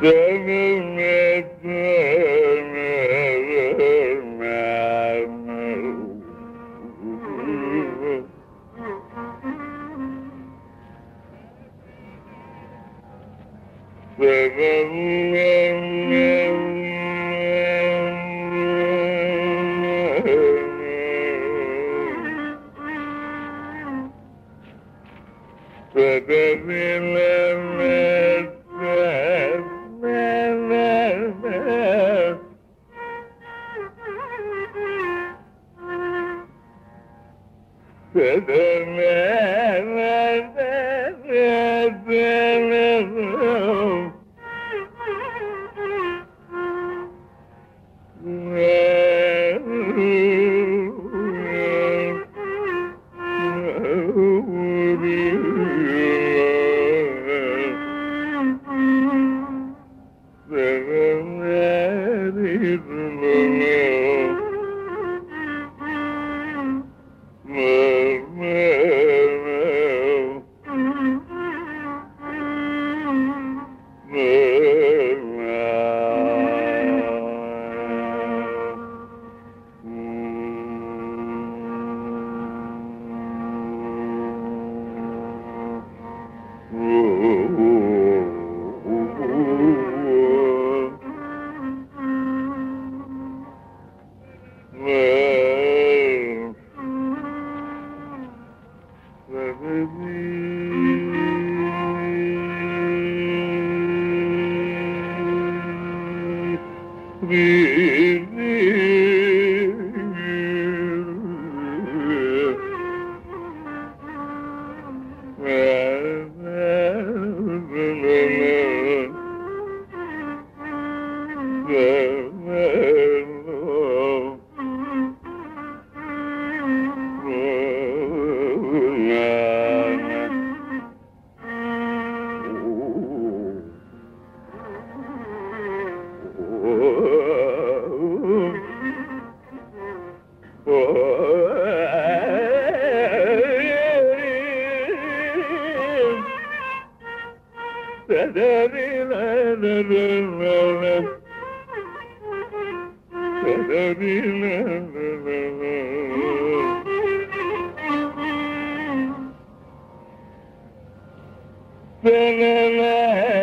Senin la la la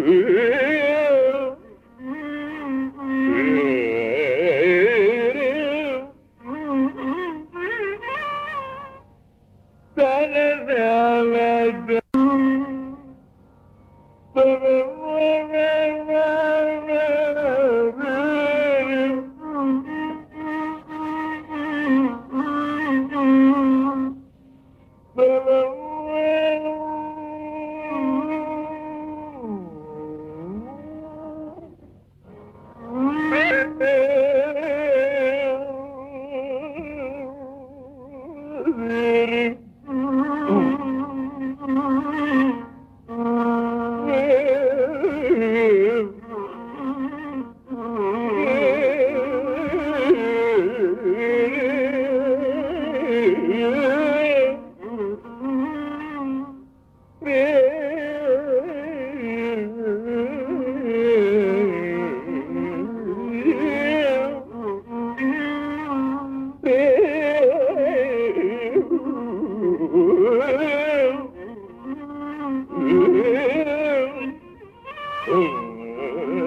Mm-hmm.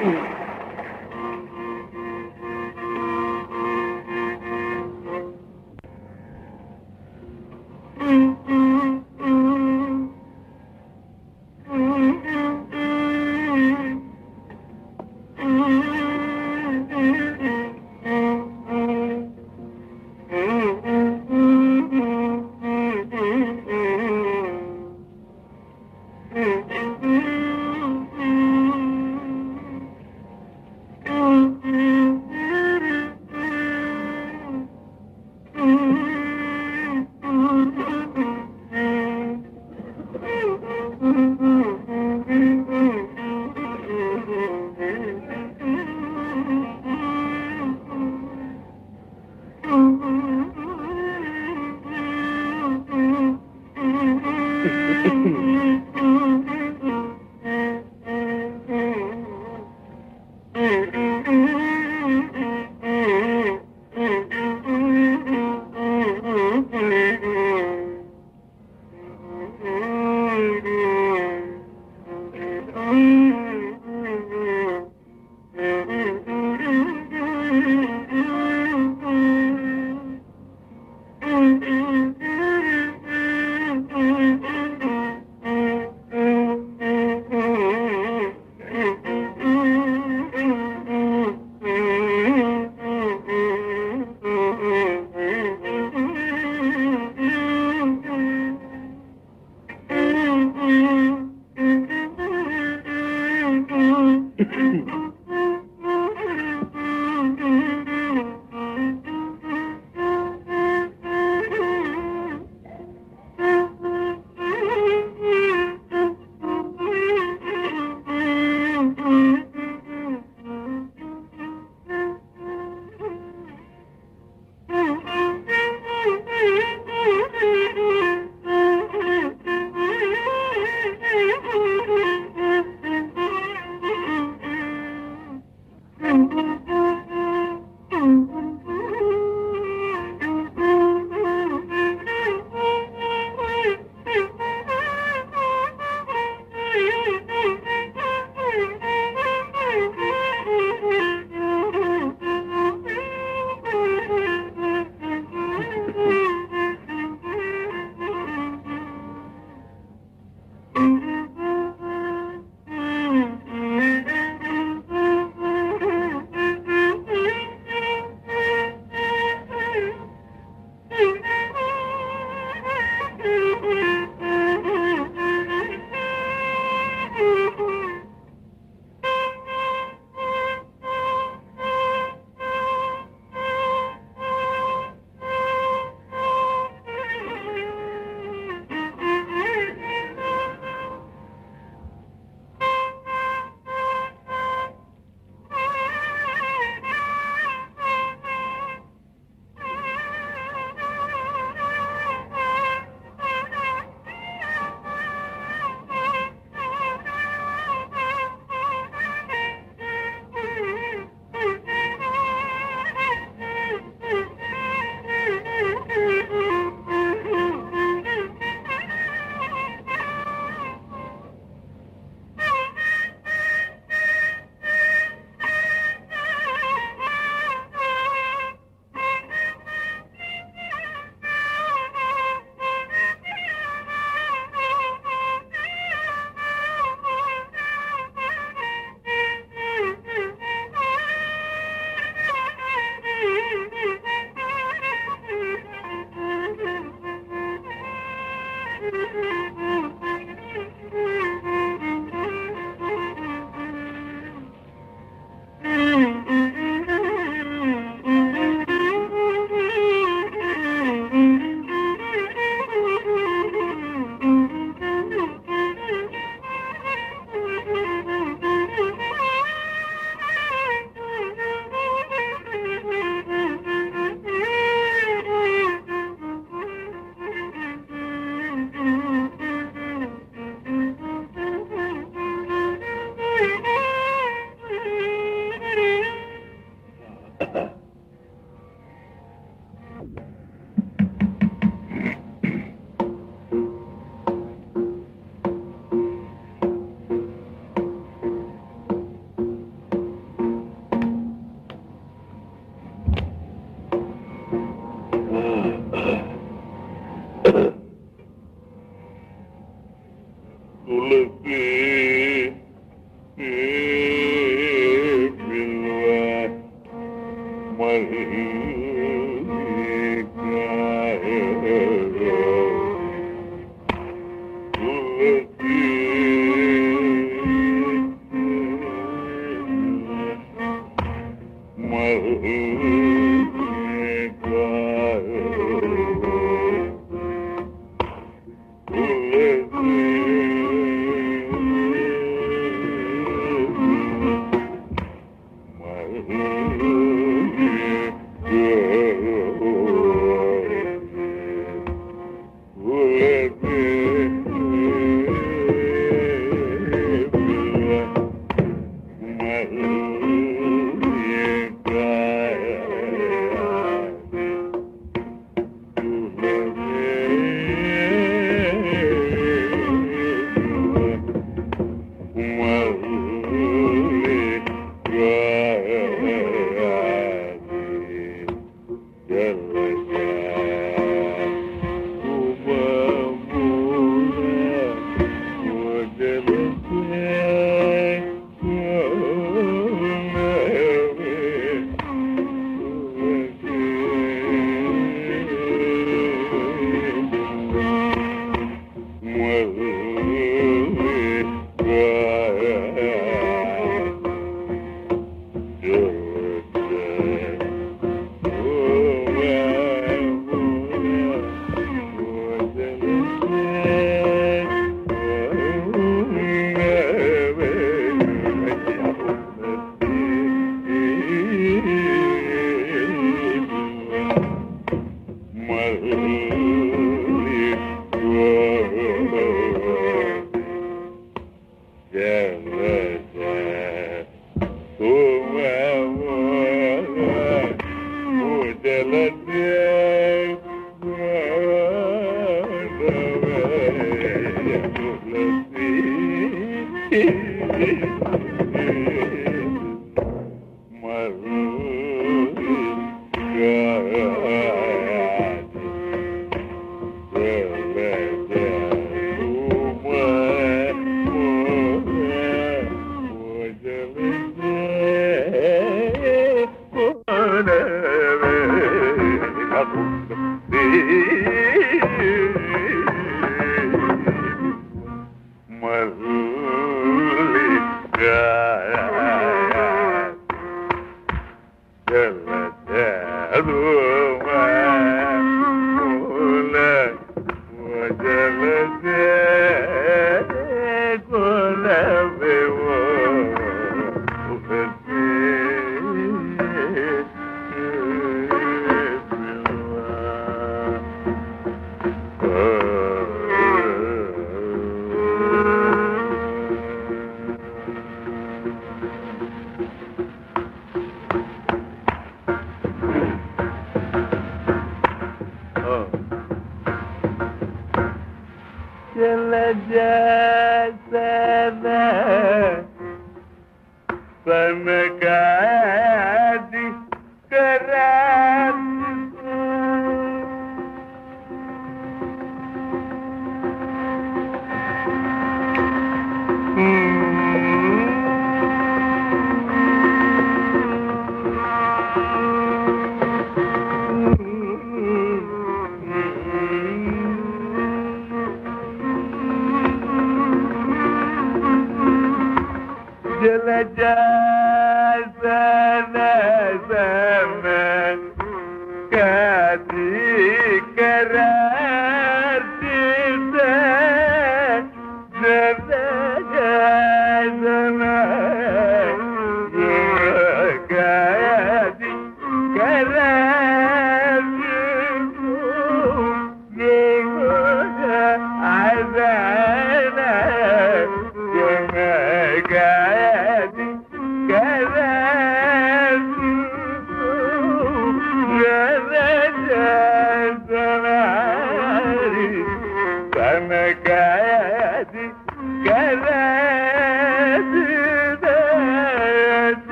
Mm.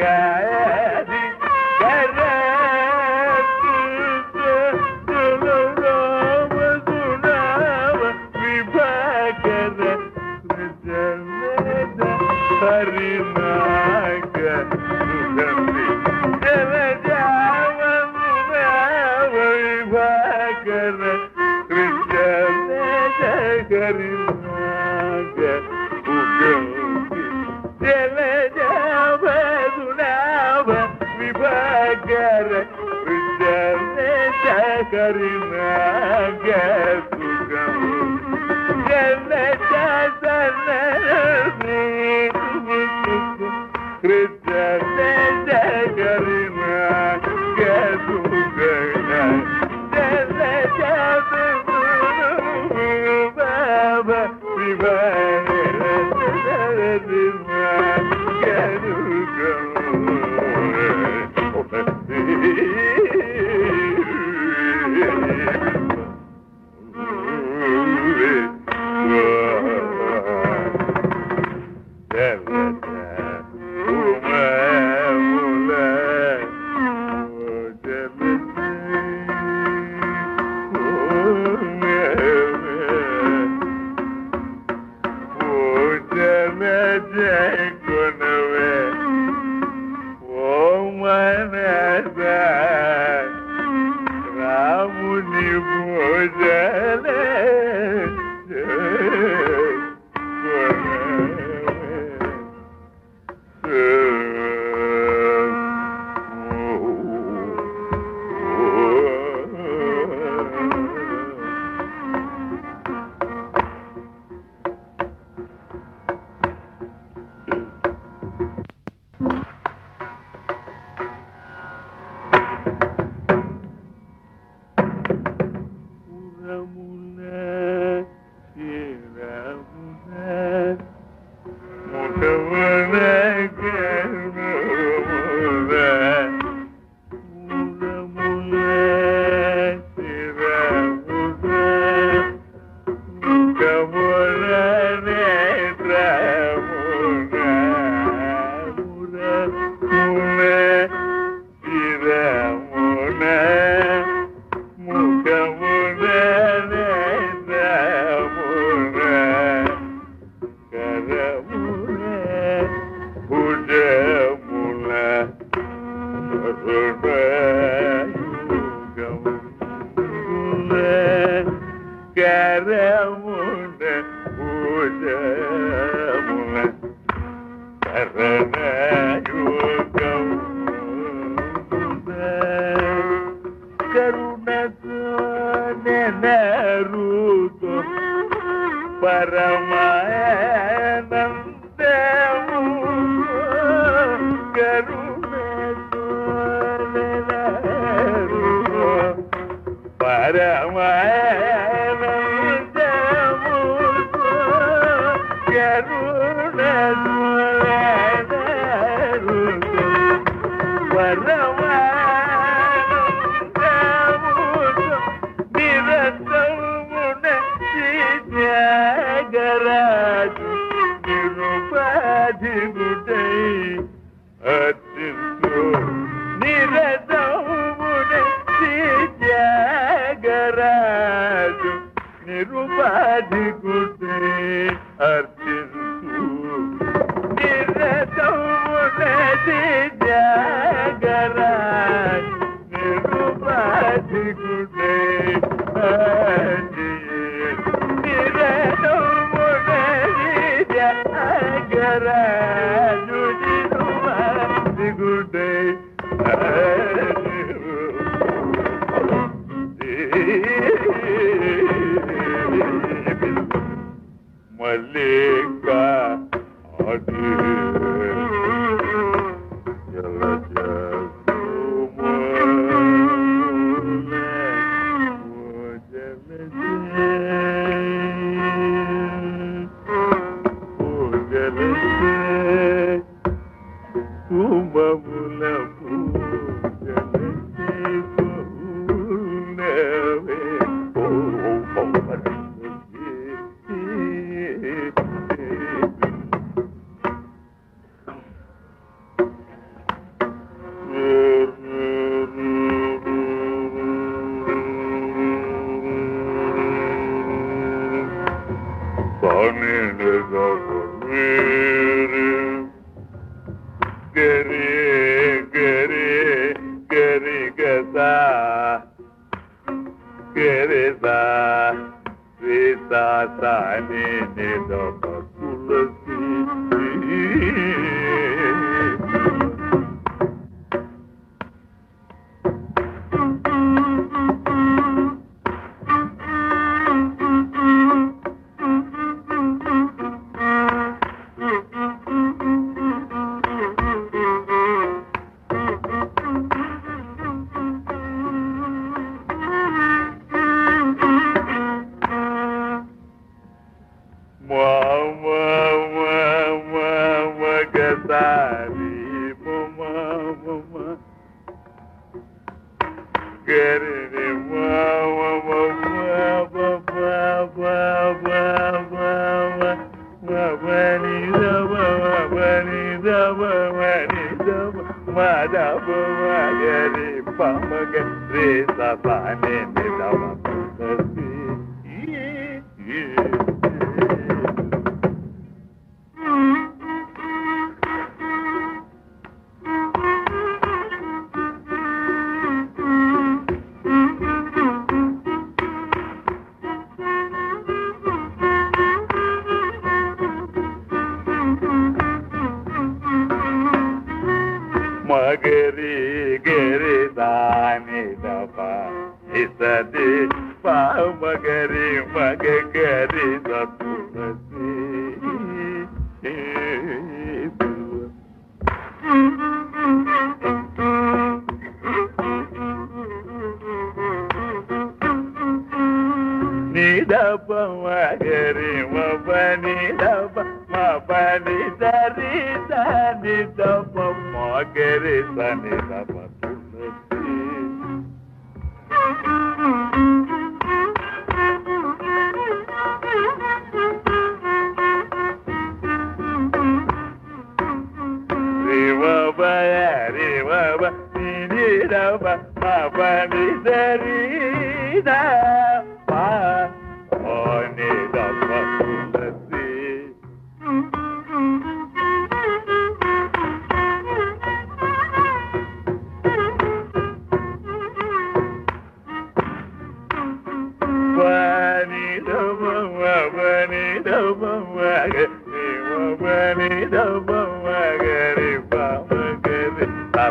गाय Yes. అతిస్తూ నిరదమునే దివ్యగరాజు నిరుపాధి కుటే అర్థ magari pamaga re sabane ne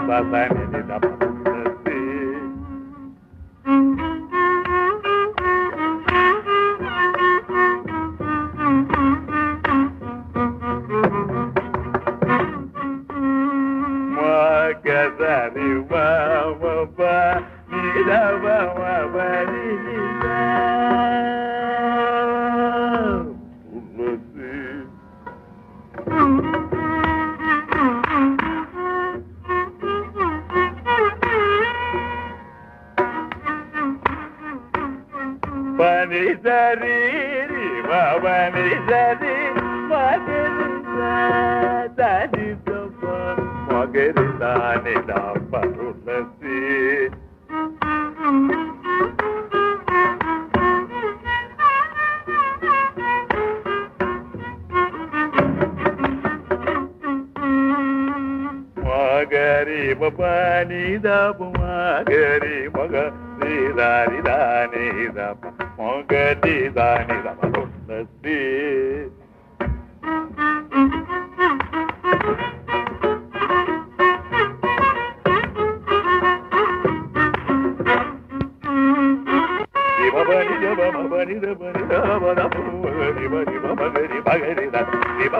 Bye-bye. ni da bu ma ga ri ma ga ni da ni da ni da ma ga ni da ni da ma ro na si Ba ba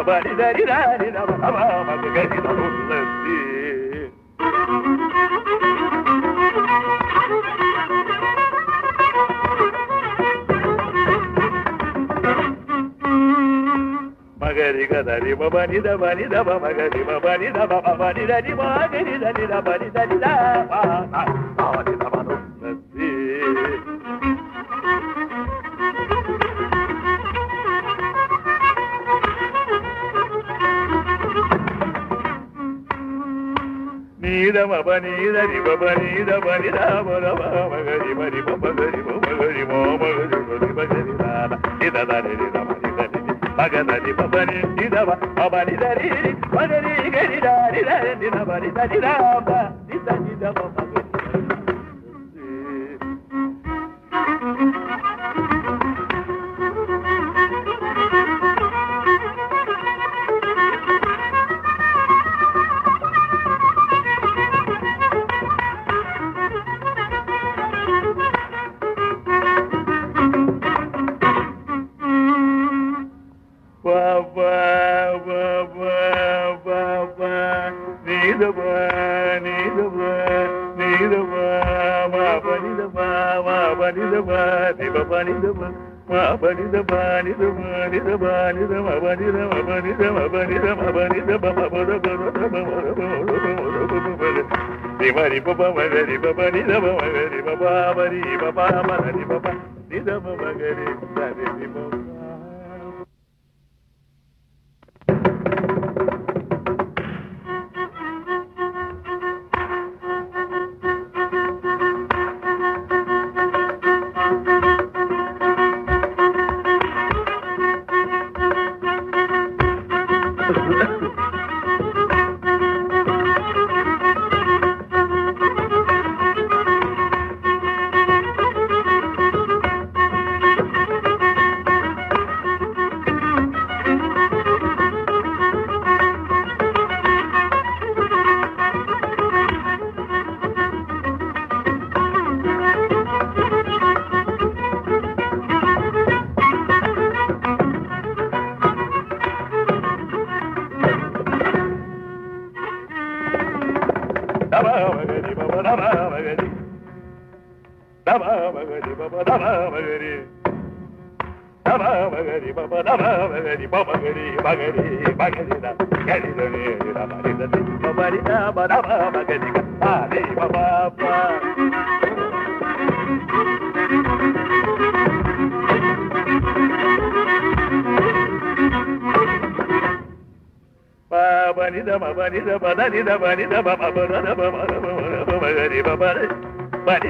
ba ba ni da ba ni da ba ma ga ni ba ba ni da ba ba ba ni da ni ma ga ni da ni da ba ni da ni da ba ba ba ni da ba no ni da ma ba ni da ni ba ba ni da ba ni da ba da ba ma ga ni ba ni ba ba ga ni ba ma ga ni ba ma ga ni ba ni ba ni da da ni da da ni da ಮಗದಲ್ಲಿ ಬಬನಿದ್ದವ ಅವನಿದರಿ ಬದರಿ ಗರಿದಾರಿ ನಬರಿ ದರಿ ರಾಮ ನಿದ ನಿದ ಬಬ గరి బబ నిద గరి బబా బరి బబా బరి బబా నిద గరి bari bari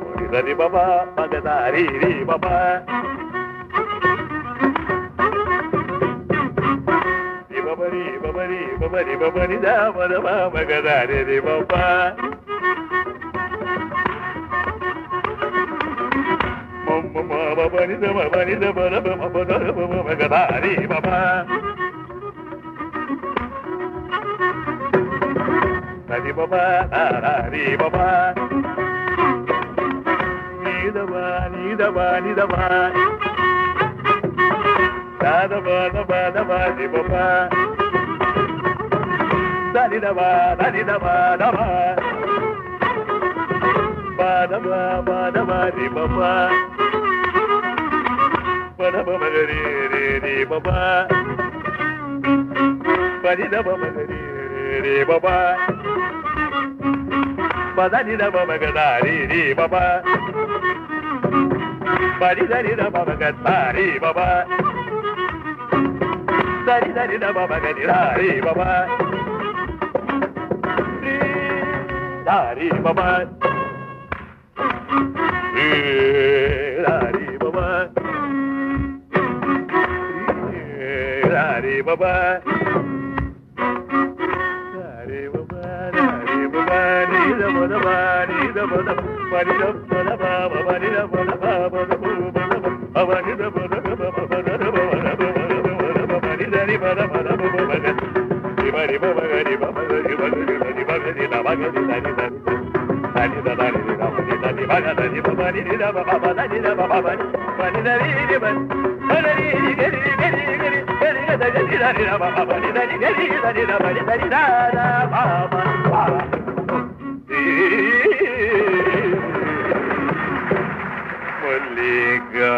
Dari baba, magadari ri baba. Ri baba ri baba ri baba ri baba ri da ri baba. Mamma ma baba ni da baba ni da ba da ba ma ba da ba ma magadari baba. Dari baba, dari baba. Ba ni da ba da da ba da ba da ba ni ba ba da ni da ba da ni da ba da ba ba da ba ba da ba ni ba ba ba da ba ga ri ri ri ba ba ba ni da ba ri ri ri ba ba ba da ni da ba ma ga da ri ri ba ba படி சரி தபக தாரி பாபா. சரி சரி தபக நிராரி பாபா. தாரி பாபா. మరి బొబగరి బొబగరి బొబగరి బొబగరి బొబగరి బొబగరి బొబగరి మల్లిగా